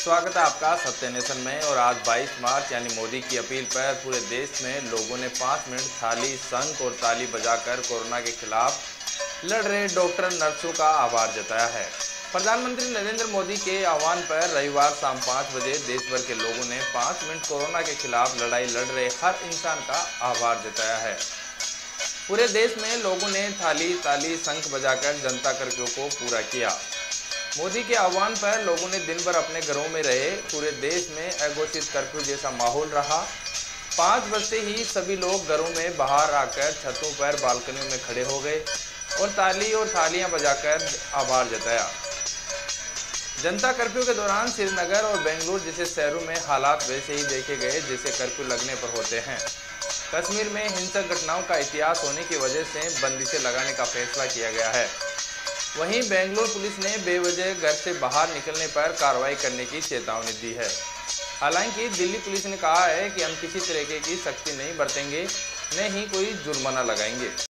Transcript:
स्वागत है आपका सत्य नेशन में और आज 22 मार्च, यानी मोदी की अपील पर पूरे देश में लोगों ने पाँच मिनट थाली संख और ताली बजाकर कोरोना के खिलाफ लड़ रहे डॉक्टर नर्सों का आभार जताया है। प्रधानमंत्री नरेंद्र मोदी के आह्वान पर रविवार शाम पाँच बजे देश भर के लोगों ने पाँच मिनट कोरोना के खिलाफ लड़ाई लड़ रहे हर इंसान का आभार जताया है। पूरे देश में लोगों ने थाली, ताली शंख बजाकर जनता कर्फ्यू को पूरा किया। मोदी के आह्वान पर लोगों ने दिन भर अपने घरों में रहे। पूरे देश में अघोषित कर्फ्यू जैसा माहौल रहा। पाँच बजते ही सभी लोग घरों में बाहर आकर छतों पर बालकनियों में खड़े हो गए और ताली और थालियाँ बजाकर आभार जताया। जनता कर्फ्यू के दौरान श्रीनगर और बेंगलुरु जैसे शहरों में हालात वैसे ही देखे गए, जैसे कर्फ्यू लगने पर होते हैं। कश्मीर में हिंसक घटनाओं का इतिहास होने की वजह से बंदिशें लगाने का फैसला किया गया है। वहीं बेंगलोर पुलिस ने बेवजह घर से बाहर निकलने पर कार्रवाई करने की चेतावनी दी है। हालाँकि दिल्ली पुलिस ने कहा है कि हम किसी तरीके की सख्ती नहीं बरतेंगे, न ही कोई जुर्माना लगाएँगे।